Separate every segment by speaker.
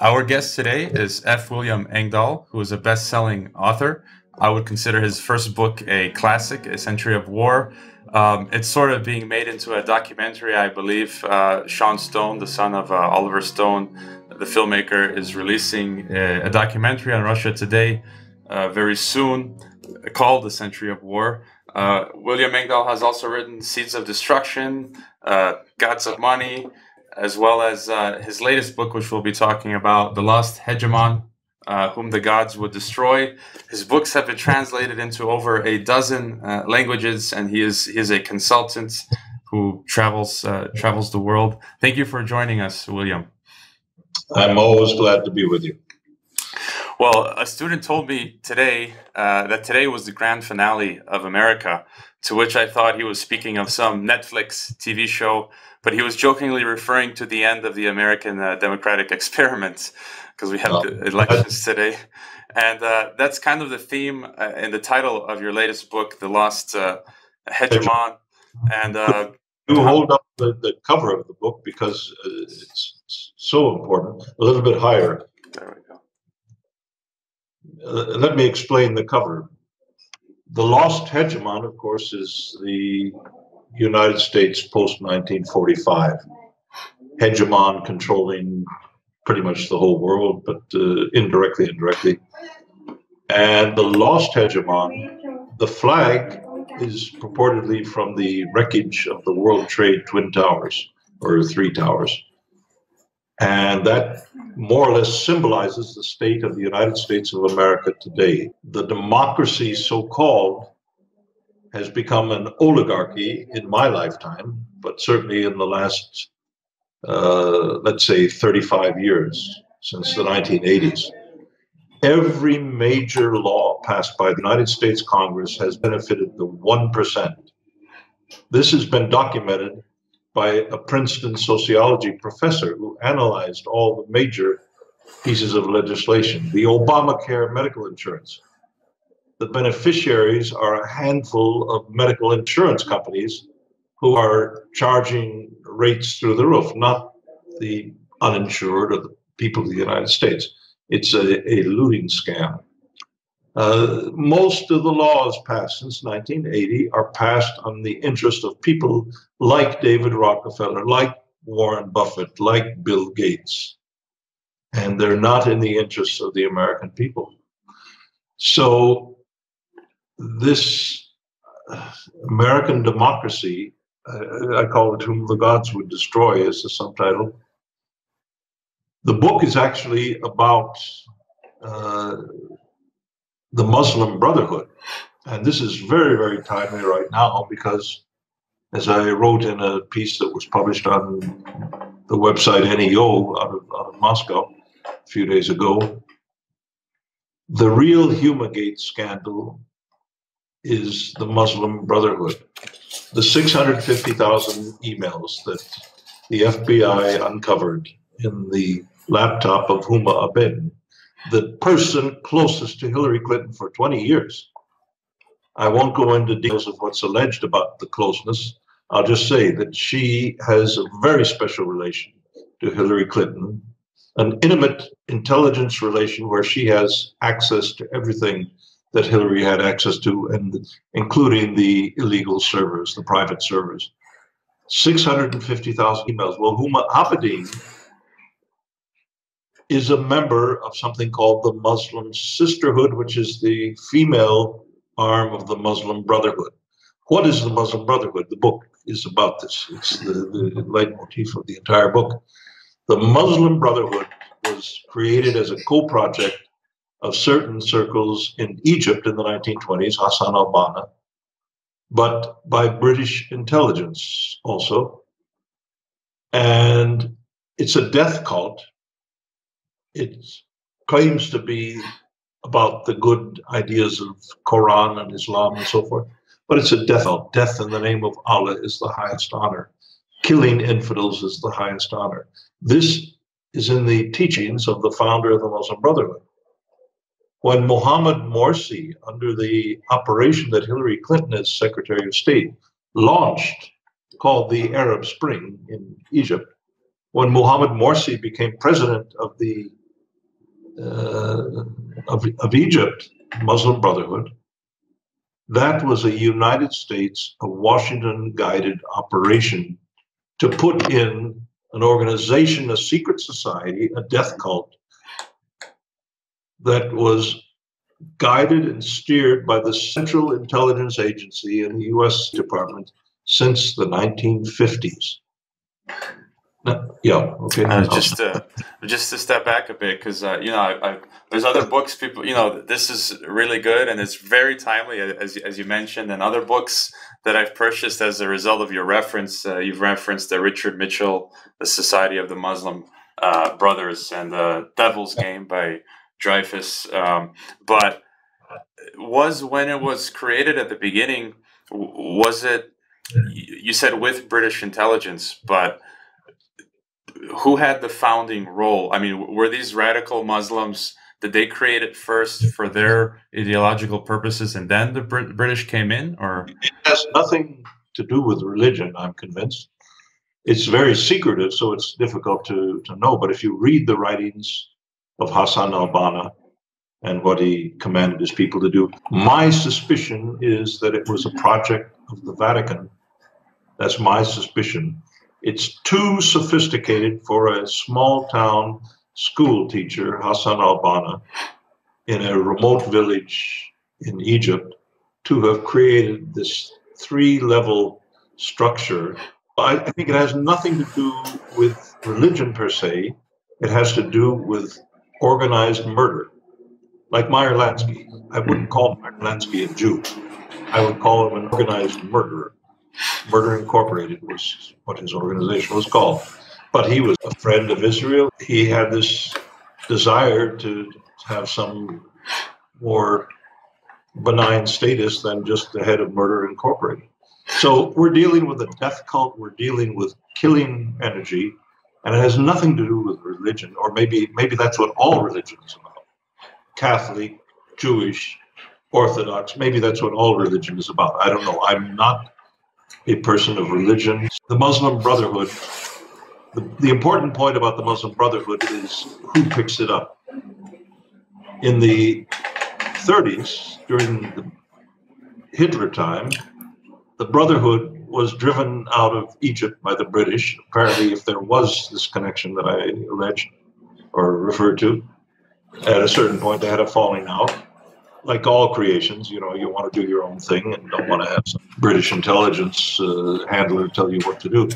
Speaker 1: Our guest today is F. William Engdahl, who is a best selling author. I would consider his first book a classic, A Century of War. Um, it's sort of being made into a documentary, I believe. Uh, Sean Stone, the son of uh, Oliver Stone, the filmmaker, is releasing a, a documentary on Russia today uh, very soon called The Century of War. Uh, William Engdahl has also written Seeds of Destruction, uh, Gods of Money, as well as uh, his latest book, which we'll be talking about, The Lost Hegemon, uh, Whom the Gods Would Destroy. His books have been translated into over a dozen uh, languages, and he is, he is a consultant who travels, uh, travels the world. Thank you for joining us, William.
Speaker 2: I'm always glad to be with you.
Speaker 1: Well, a student told me today uh, that today was the grand finale of America, to which I thought he was speaking of some Netflix TV show but he was jokingly referring to the end of the American uh, democratic experiment because we have oh. elections today. And uh, that's kind of the theme uh, in the title of your latest book, The Lost uh, Hegemon. And uh,
Speaker 2: you hold up the, the cover of the book because uh, it's so important. A little bit higher. There we go. let me explain the cover. The Lost Hegemon, of course, is the United States post 1945. Hegemon controlling pretty much the whole world, but uh, indirectly, indirectly. And the lost hegemon, the flag is purportedly from the wreckage of the World Trade Twin Towers, or Three Towers. And that more or less symbolizes the state of the United States of America today. The democracy, so called, has become an oligarchy in my lifetime, but certainly in the last, uh, let's say, 35 years, since the 1980s. Every major law passed by the United States Congress has benefited the 1%. This has been documented by a Princeton sociology professor who analyzed all the major pieces of legislation. The Obamacare medical insurance the beneficiaries are a handful of medical insurance companies who are charging rates through the roof, not the uninsured or the people of the United States. It's a, a looting scam. Uh, most of the laws passed since 1980 are passed on the interest of people like David Rockefeller, like Warren Buffett, like Bill Gates. And they're not in the interests of the American people. So this uh, American democracy, uh, I call it Whom the Gods Would Destroy, is the subtitle. The book is actually about uh, the Muslim Brotherhood. And this is very, very timely right now because, as I wrote in a piece that was published on the website NEO out of, out of Moscow a few days ago, the real Humagate scandal is the Muslim Brotherhood. The 650,000 emails that the FBI uncovered in the laptop of Huma Abedin, the person closest to Hillary Clinton for 20 years. I won't go into details of what's alleged about the closeness. I'll just say that she has a very special relation to Hillary Clinton, an intimate intelligence relation where she has access to everything that Hillary had access to, and including the illegal servers, the private servers. 650,000 emails. Well, Huma Abedin is a member of something called the Muslim Sisterhood, which is the female arm of the Muslim Brotherhood. What is the Muslim Brotherhood? The book is about this. It's the, the leitmotif of the entire book. The Muslim Brotherhood was created as a co project of certain circles in Egypt in the 1920s, Hassan al Banna, but by British intelligence also. And it's a death cult. It claims to be about the good ideas of Quran and Islam and so forth, but it's a death. Death in the name of Allah is the highest honor. Killing infidels is the highest honor. This is in the teachings of the founder of the Muslim Brotherhood when Mohammed Morsi, under the operation that Hillary Clinton as Secretary of State launched, called the Arab Spring in Egypt, when Mohammed Morsi became president of the Uh, of, of Egypt, Muslim Brotherhood, that was a United States, a Washington guided operation to put in an organization, a secret society, a death cult that was guided and steered by the Central Intelligence Agency and the U.S. Department since the 1950s. Yeah. Okay.
Speaker 1: Uh, just to just to step back a bit, because uh, you know, I, I, there's other books. People, you know, this is really good and it's very timely, as as you mentioned, and other books that I've purchased as a result of your reference. Uh, you've referenced the Richard Mitchell, the Society of the Muslim uh, Brothers, and the Devil's Game by Dreyfuss. Um, but was when it was created at the beginning, was it? You said with British intelligence, but who had the founding role? I mean, were these radical Muslims? Did they create it first for their ideological purposes, and then the Brit- British came in, or
Speaker 2: it has nothing to do with religion? I'm convinced. It's very secretive, so it's difficult to to know. But if you read the writings of Hassan al-Banna and what he commanded his people to do, my suspicion is that it was a project of the Vatican. That's my suspicion it's too sophisticated for a small town school teacher, Hassan al Banna, in a remote village in Egypt to have created this three level structure. I, I think it has nothing to do with religion per se, it has to do with organized murder. Like Meyer Lansky, I wouldn't call Meyer Lansky a Jew. I would call him an organized murderer. Murder Incorporated was what his organization was called. But he was a friend of Israel. He had this desire to have some more benign status than just the head of Murder Incorporated. So we're dealing with a death cult, we're dealing with killing energy, and it has nothing to do with religion, or maybe maybe that's what all religion is about. Catholic, Jewish, Orthodox, maybe that's what all religion is about. I don't know. I'm not a person of religion. The Muslim Brotherhood, the, the important point about the Muslim Brotherhood is who picks it up. In the 30s, during the Hitler time, the Brotherhood was driven out of Egypt by the British. Apparently, if there was this connection that I alleged or referred to, at a certain point they had a falling out like all creations, you know, you want to do your own thing and don't want to have some British intelligence uh, handler tell you what to do.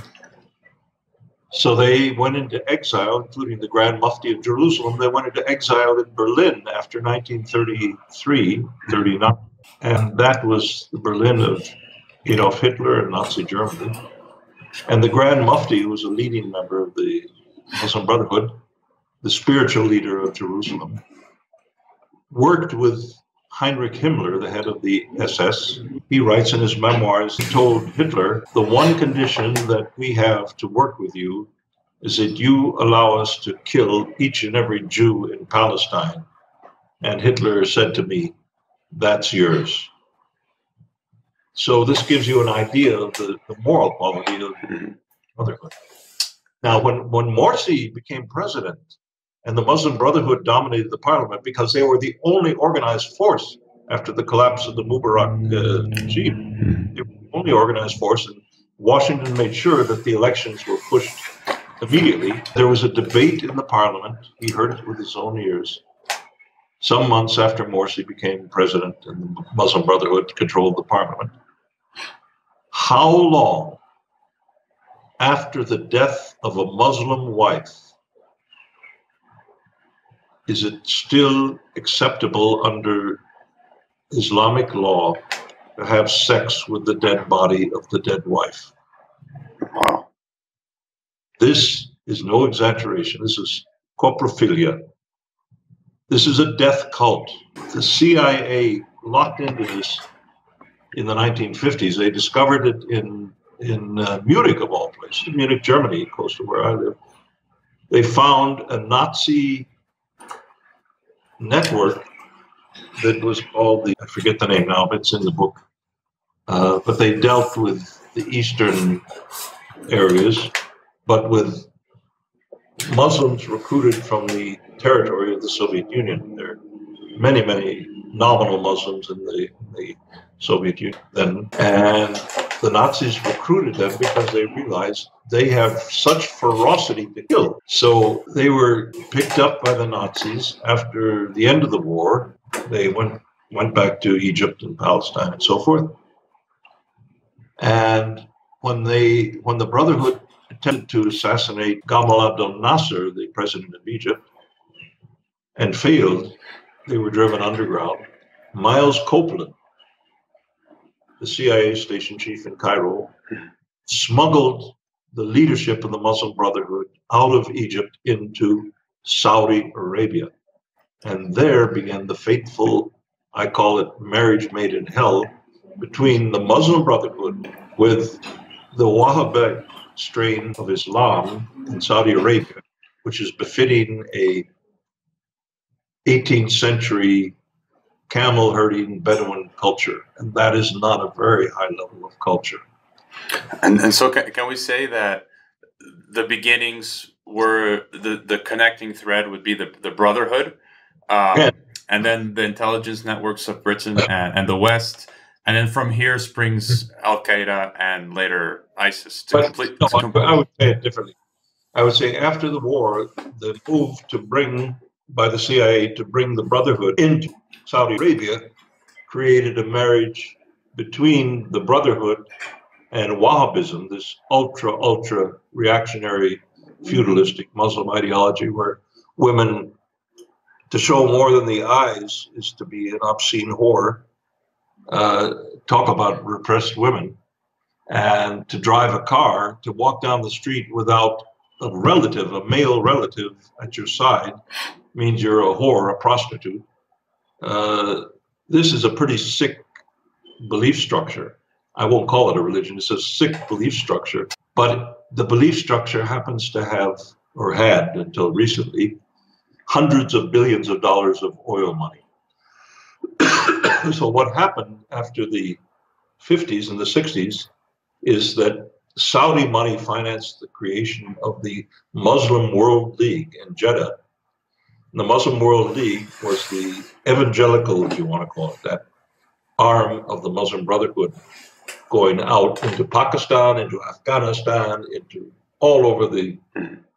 Speaker 2: So they went into exile, including the Grand Mufti of Jerusalem. They went into exile in Berlin after 1933, 39. And that was the Berlin of Adolf Hitler and Nazi Germany. And the Grand Mufti, who was a leading member of the Muslim Brotherhood, the spiritual leader of Jerusalem, worked with Heinrich Himmler, the head of the SS, he writes in his memoirs, he told Hitler, the one condition that we have to work with you is that you allow us to kill each and every Jew in Palestine. And Hitler said to me, that's yours. So this gives you an idea of the, the moral quality of motherhood. Now, when, when Morsi became president, and the Muslim Brotherhood dominated the parliament because they were the only organized force after the collapse of the Mubarak uh, regime. They were the only organized force, and Washington made sure that the elections were pushed immediately. There was a debate in the parliament. He heard it with his own ears. Some months after Morsi became president and the Muslim Brotherhood controlled the parliament. How long after the death of a Muslim wife is it still acceptable under Islamic law to have sex with the dead body of the dead wife? Wow. This is no exaggeration. This is coprophilia. This is a death cult. The CIA locked into this in the 1950s. They discovered it in in uh, Munich, of all places, Munich, Germany, close to where I live. They found a Nazi network that was called the, I forget the name now, but it's in the book. Uh, but they dealt with the eastern areas, but with Muslims recruited from the territory of the Soviet Union. There are many, many nominal Muslims in the, the Soviet Union then. And the Nazis recruited them because they realized they have such ferocity to kill. So they were picked up by the Nazis after the end of the war. They went went back to Egypt and Palestine and so forth. And when they when the Brotherhood attempted to assassinate Gamal Abdel Nasser, the president of Egypt, and failed, they were driven underground. Miles Copeland, the CIA station chief in Cairo, smuggled the leadership of the Muslim Brotherhood out of Egypt into Saudi Arabia. And there began the fateful, I call it marriage made in hell, between the Muslim Brotherhood with the Wahhabi strain of Islam in Saudi Arabia, which is befitting a 18th century camel herding Bedouin culture. And that is not a very high level of culture.
Speaker 1: And, and so, can, can we say that the beginnings were the, the connecting thread would be the, the Brotherhood? Um, yeah. And then the intelligence networks of Britain and, and the West and then from here springs Al Qaeda and later ISIS. To
Speaker 2: but,
Speaker 1: complete,
Speaker 2: no,
Speaker 1: to complete.
Speaker 2: I would say it differently. I would say after the war, the move to bring by the CIA to bring the Brotherhood into Saudi Arabia created a marriage between the Brotherhood and Wahhabism, this ultra, ultra reactionary, feudalistic Muslim ideology where women, to show more than the eyes, is to be an obscene whore uh, talk about repressed women, and to drive a car, to walk down the street without a relative, a male relative at your side, means you're a whore, a prostitute. Uh, this is a pretty sick belief structure. I won't call it a religion, it's a sick belief structure. But the belief structure happens to have, or had until recently, hundreds of billions of dollars of oil money. so what happened after the 50s and the 60s is that Saudi money financed the creation of the Muslim World League in Jeddah. The Muslim World League was the evangelical, if you want to call it that, arm of the Muslim Brotherhood going out into Pakistan, into Afghanistan, into all over the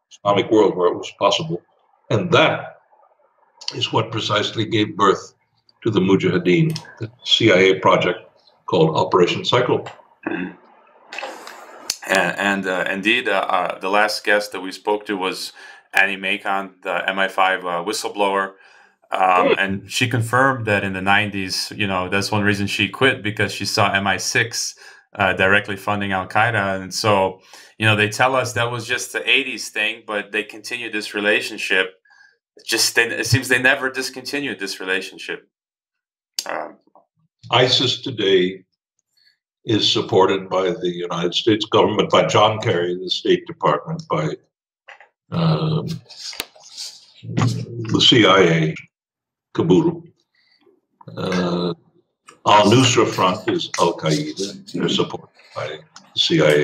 Speaker 2: Islamic world where it was possible. And that is what precisely gave birth to the Mujahideen, the CIA project called Operation Cyclone.
Speaker 1: And, and uh, indeed, uh, uh, the last guest that we spoke to was Annie Machon, the MI5 uh, whistleblower. Um, and she confirmed that in the 90s, you know, that's one reason she quit because she saw MI6 uh, directly funding Al Qaeda. And so, you know, they tell us that was just the 80s thing, but they continued this relationship. Just they, it seems they never discontinued this relationship.
Speaker 2: Um, ISIS today is supported by the United States government, by John Kerry, the State Department, by um, the CIA, caboodle. Uh, Al Nusra Front is Al Qaeda. They're supported by the CIA.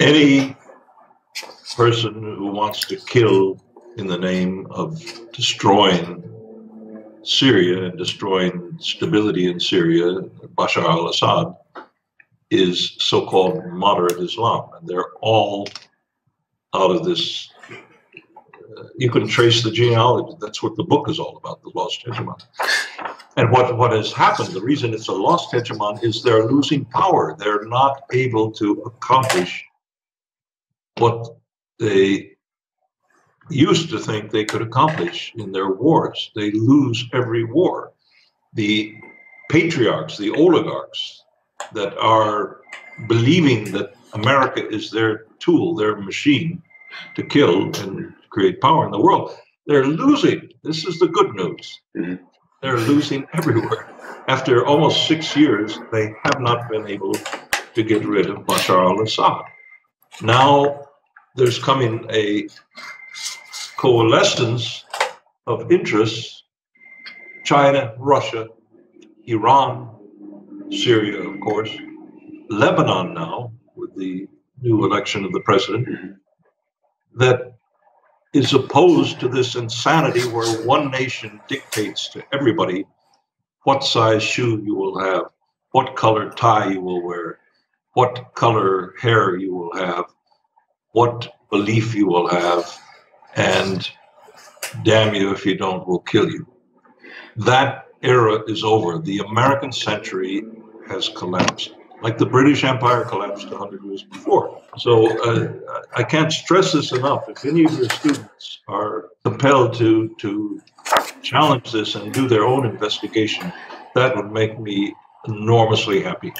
Speaker 2: Any person who wants to kill in the name of destroying Syria and destroying stability in Syria, Bashar al Assad, is so called moderate Islam. And they're all out of this. You can trace the genealogy. That's what the book is all about, the lost hegemon. And what, what has happened, the reason it's a lost hegemon is they're losing power. They're not able to accomplish what they used to think they could accomplish in their wars. They lose every war. The patriarchs, the oligarchs that are believing that America is their tool, their machine to kill and create power in the world, they're losing. This is the good news. Mm-hmm. They're losing everywhere. After almost six years, they have not been able to get rid of Bashar al Assad. Now there's coming a coalescence of interests China, Russia, Iran, Syria, of course, Lebanon now, with the new election of the president, that is opposed to this insanity where one nation dictates to everybody what size shoe you will have, what color tie you will wear, what color hair you will have, what belief you will have, and damn you if you don't, we'll kill you. That era is over. The American century has collapsed, like the British Empire collapsed 100 years before. So uh, I can't stress this enough. If any of your students are compelled to, to challenge this and do their own investigation, that would make me enormously happy.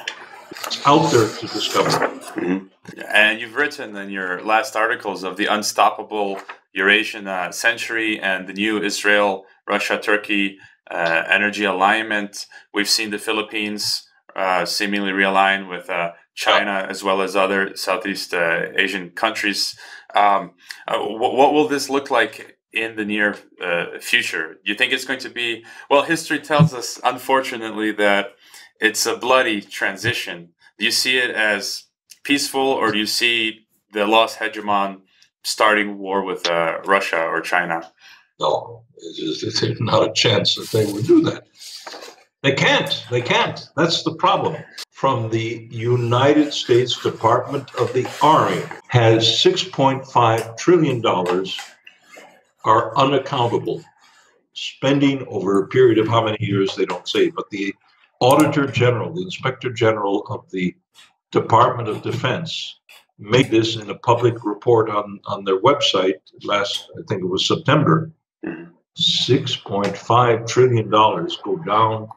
Speaker 2: It's out there to discover. Mm-hmm.
Speaker 1: And you've written in your last articles of the unstoppable Eurasian uh, century and the new Israel, Russia, Turkey uh, energy alignment. We've seen the Philippines uh, seemingly realign with uh, China as well as other Southeast uh, Asian countries. Um, uh, what, what will this look like in the near uh, future? Do you think it's going to be? Well, history tells us, unfortunately, that it's a bloody transition. Do you see it as peaceful, or do you see the lost hegemon starting war with uh, Russia or China?
Speaker 2: No, there's not a chance that they would do that. They can't. They can't. That's the problem. From the United States Department of the Army has $6.5 trillion are unaccountable spending over a period of how many years they don't say, but the Auditor General, the Inspector General of the Department of Defense, made this in a public report on, on their website last, I think it was September. Mm-hmm. $6.5 trillion go down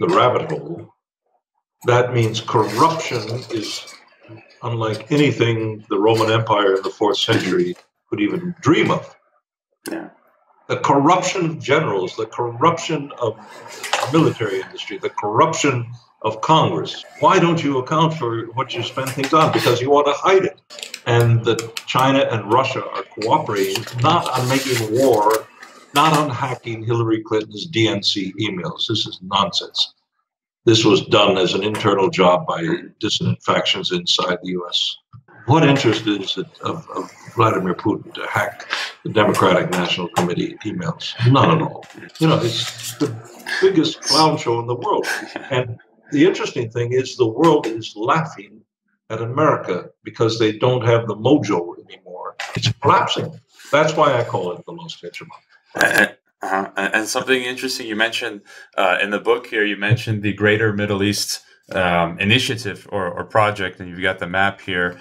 Speaker 2: the rabbit hole. That means corruption is unlike anything the Roman Empire in the fourth century could even dream of. Yeah. The corruption of generals, the corruption of military industry, the corruption of Congress. Why don't you account for what you spend things on? Because you want to hide it. And that China and Russia are cooperating not on making war, not on hacking Hillary Clinton's DNC emails. This is nonsense. This was done as an internal job by dissident factions inside the US. What interest is it of, of Vladimir Putin to hack the Democratic National Committee emails? None at all. You know, it's the biggest clown show in the world. And the interesting thing is the world is laughing at America because they don't have the mojo anymore. It's collapsing. That's why I call it the lost hegemon.
Speaker 1: Uh, and something interesting you mentioned uh, in the book here, you mentioned the Greater Middle East um, initiative or, or, project, and you've got the map here.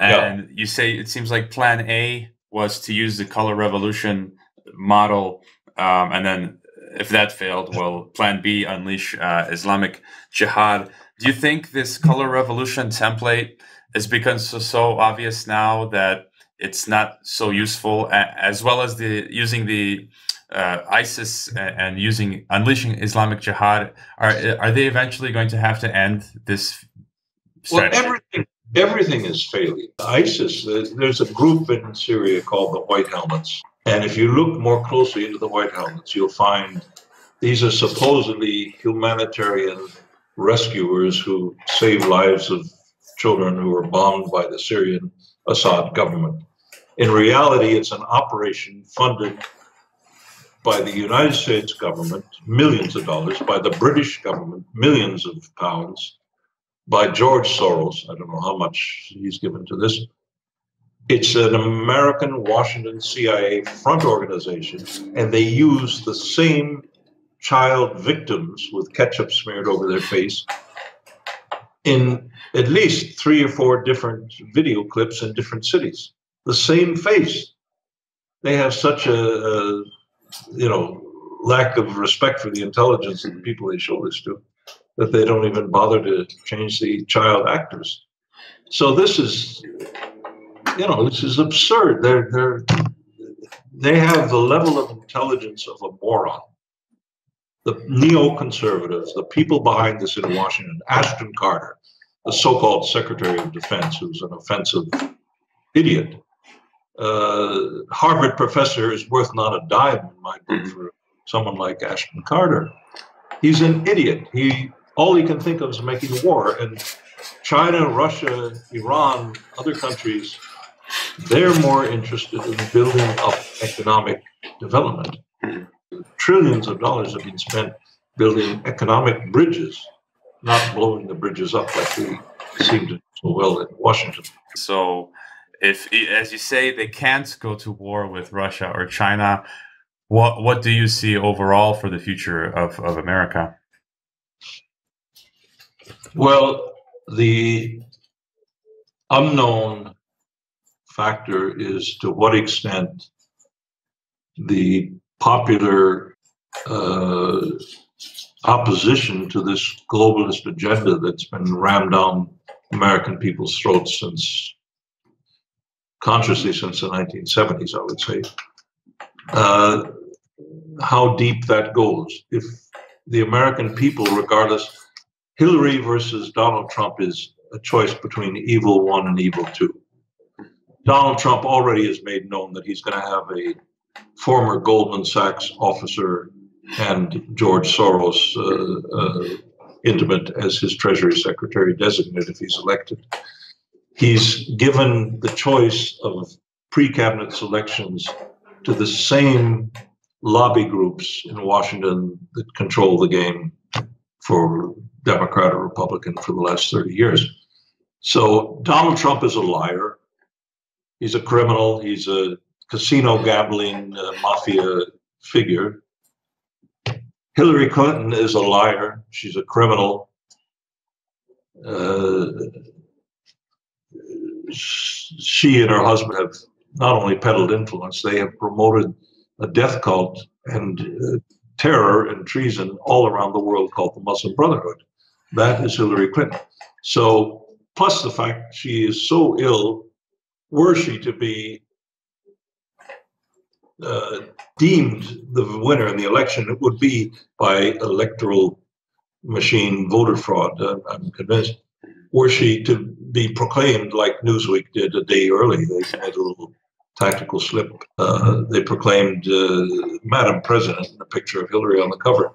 Speaker 1: And yeah. you say it seems like Plan A was to use the color revolution model, um, and then if that failed, well, Plan B, unleash uh, Islamic Jihad. Do you think this color revolution template has become so, so obvious now that it's not so useful, as well as the using the uh, ISIS and using unleashing Islamic Jihad? Are are they eventually going to have to end this?
Speaker 2: Strategy? Well, everything everything is failing. ISIS. There's a group in Syria called the White Helmets and if you look more closely into the White Helmets, you'll find these are supposedly humanitarian rescuers who save lives of children who were bombed by the Syrian Assad government. In reality, it's an operation funded by the United States government, millions of dollars, by the British government, millions of pounds, by George Soros. I don't know how much he's given to this, it's an American Washington CIA front organization, and they use the same child victims with ketchup smeared over their face in at least three or four different video clips in different cities. The same face. They have such a, a you know, lack of respect for the intelligence of the people they show this to that they don't even bother to change the child actors. So this is you know, this is absurd. They're they're they have the level of intelligence of a moron. The neoconservatives, the people behind this in Washington, Ashton Carter, the so-called Secretary of Defense, who's an offensive idiot. Uh, Harvard professor is worth not a dime in my book mm-hmm. for someone like Ashton Carter. He's an idiot. He all he can think of is making war, and China, Russia, Iran, other countries They're more interested in building up economic development. Trillions of dollars have been spent building economic bridges, not blowing the bridges up like we seem to do so well in Washington.
Speaker 1: So, if, as you say, they can't go to war with Russia or China, what what do you see overall for the future of, of America?
Speaker 2: Well, the unknown factor is to what extent the popular uh, opposition to this globalist agenda that's been rammed down American people's throats since consciously since the 1970s, I would say. Uh, how deep that goes. If the American people, regardless, Hillary versus Donald Trump is a choice between evil one and evil two. Donald Trump already has made known that he's going to have a former Goldman Sachs officer and George Soros uh, uh, intimate as his Treasury Secretary designate if he's elected. He's given the choice of pre cabinet selections to the same lobby groups in Washington that control the game for Democrat or Republican for the last 30 years. So Donald Trump is a liar. He's a criminal. He's a casino gambling uh, mafia figure. Hillary Clinton is a liar. She's a criminal. Uh, she and her husband have not only peddled influence, they have promoted a death cult and uh, terror and treason all around the world called the Muslim Brotherhood. That is Hillary Clinton. So, plus the fact she is so ill, were she to be uh, deemed the winner in the election, it would be by electoral machine voter fraud. Uh, I'm convinced. Were she to be proclaimed like Newsweek did a day early, they made a little tactical slip. Uh, they proclaimed uh, Madam President, in a picture of Hillary on the cover.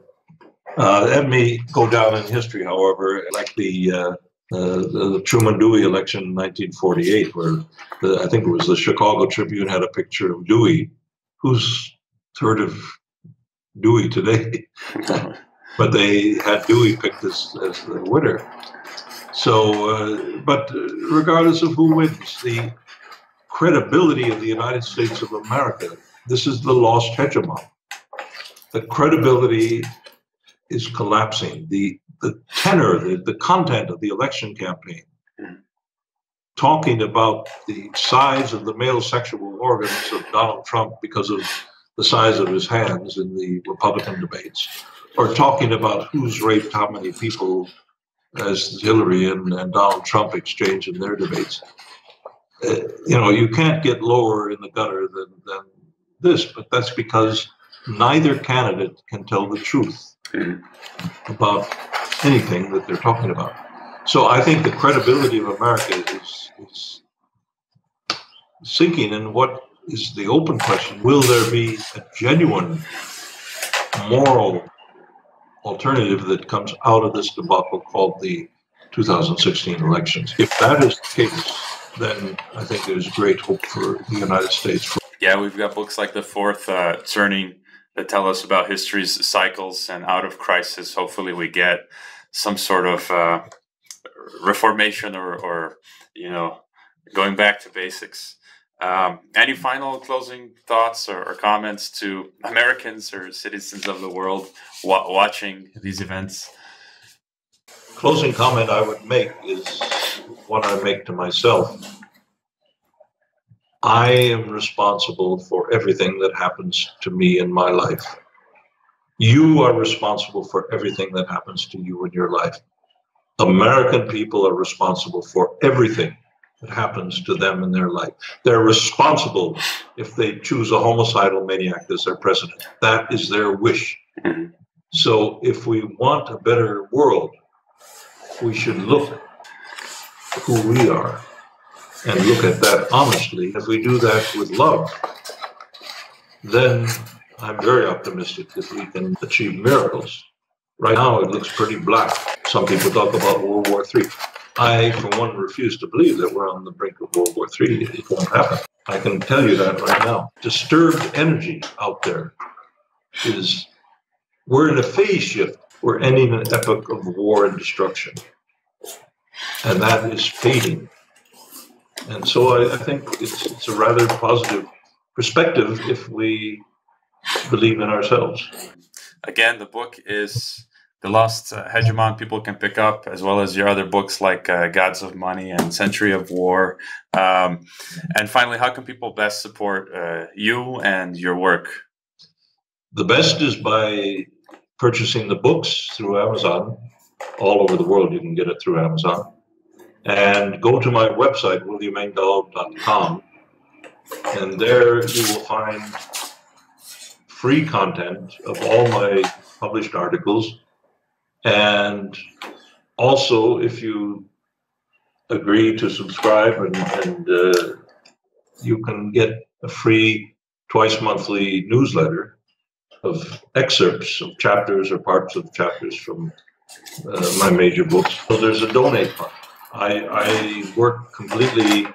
Speaker 2: Uh, that may go down in history, however, like the, uh, uh, the Truman Dewey election in 1948, where the, I think it was the Chicago Tribune had a picture of Dewey. Who's heard of Dewey today? but they had Dewey picked as, as the winner. So, uh, but regardless of who wins, the credibility of the United States of America. This is the lost hegemon. The credibility is collapsing. The the tenor, the, the content of the election campaign, talking about the size of the male sexual organs of Donald Trump because of the size of his hands in the Republican debates, or talking about who's raped how many people as Hillary and, and Donald Trump exchange in their debates uh, you know, you can't get lower in the gutter than, than this, but that's because neither candidate can tell the truth mm-hmm. about anything that they're talking about. So I think the credibility of America is, is sinking. And what is the open question? Will there be a genuine moral alternative that comes out of this debacle called the 2016 elections? If that is the case, then I think there's great hope for the United States.
Speaker 1: Yeah, we've got books like The Fourth uh, Turning that tell us about history's cycles and out of crisis. Hopefully, we get some sort of uh, reformation or, or, you know, going back to basics. Um, any final closing thoughts or, or, comments to Americans or citizens of the world wa- watching these events?
Speaker 2: Closing comment I would make is one I make to myself. I am responsible for everything that happens to me in my life. You are responsible for everything that happens to you in your life. American people are responsible for everything that happens to them in their life. They're responsible if they choose a homicidal maniac as their president. That is their wish. So if we want a better world, we should look who we are and look at that honestly, if we do that with love, then I'm very optimistic that we can achieve miracles. Right now, it looks pretty black. Some people talk about World War III. I, for one, refuse to believe that we're on the brink of World War III. It won't happen. I can tell you that right now. Disturbed energy out there is, we're in a phase shift. We're ending an epoch of war and destruction. And that is fading. And so I, I think it's, it's a rather positive perspective if we believe in ourselves.
Speaker 1: Again, the book is The Lost uh, Hegemon, people can pick up, as well as your other books like uh, Gods of Money and Century of War. Um, and finally, how can people best support uh, you and your work?
Speaker 2: The best is by purchasing the books through Amazon. All over the world, you can get it through Amazon. And go to my website, williamengdahl.com, and there you will find free content of all my published articles. And also, if you agree to subscribe, and, and uh, you can get a free twice monthly newsletter of excerpts of chapters or parts of chapters from uh, my major books. So there's a donate button. I, I work completely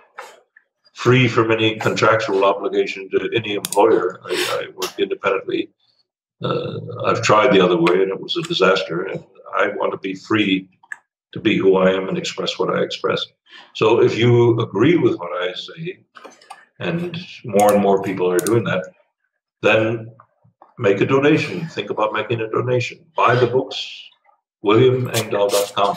Speaker 2: free from any contractual obligation to any employer. I, I work independently. Uh, I've tried the other way and it was a disaster. And I want to be free to be who I am and express what I express. So if you agree with what I say, and more and more people are doing that, then make a donation. Think about making a donation. Buy the books, williamengdahl.com.